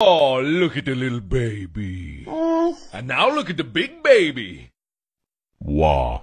Oh, look at the little baby. Oh. And now look at the big baby. Wah.